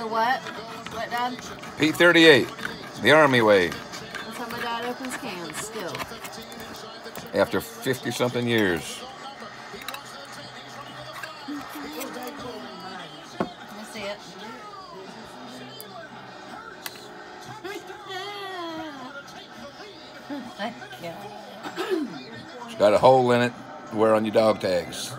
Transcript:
The what? What, Dad? P38, the Army way, That's how my dad opens cans still. after 50 something years. Let see it. Thank you. It's got a hole in it to wear on your dog tags.